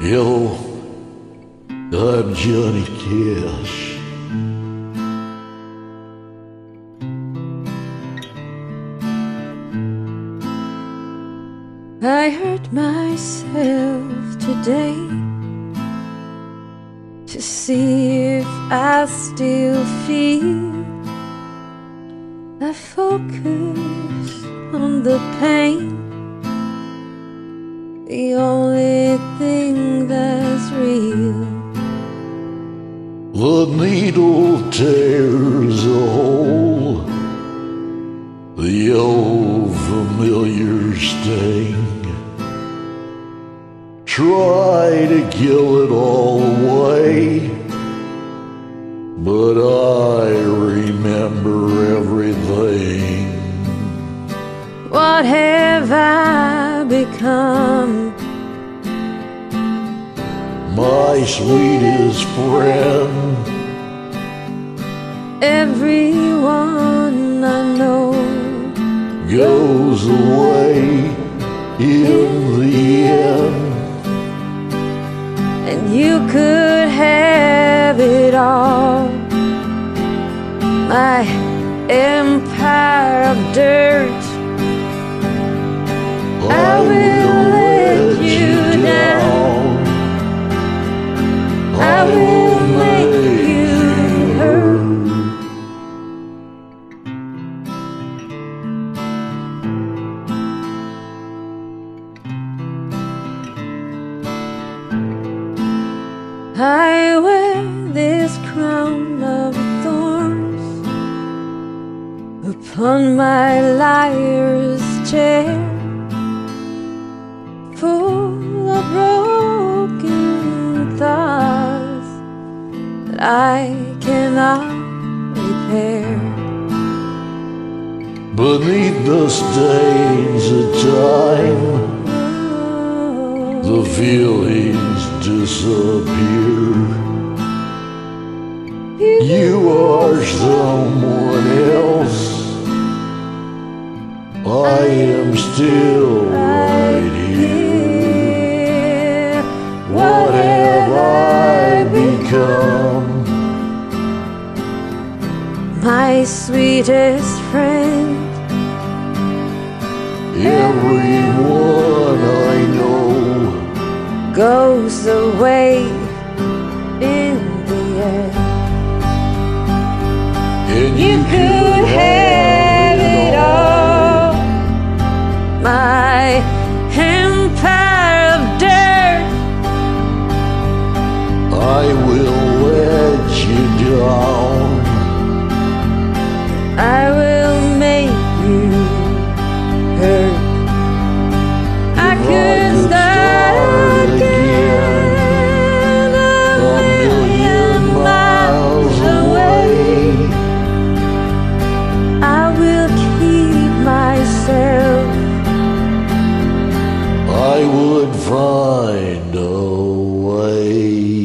Yo, I'm Johnny Cash. I hurt myself today to see if I still feel. I focus on the pain, The needle tears a hole, the old familiar sting. Try to kill it all away, but I remember everything. What have I My sweetest friend, Everyone I know goes away in the end. and you could have it all. My empire of dirt, I wear this crown of thorns upon my liar's chair, full of broken thoughts that I cannot repair. Beneath the stains of time, the feelings disappear. You are someone else. I am still right here. What have I become? My sweetest friend, Everyone goes away in the end. And You could have it all. My empire of dirt, I will let you down. I will I would find a way.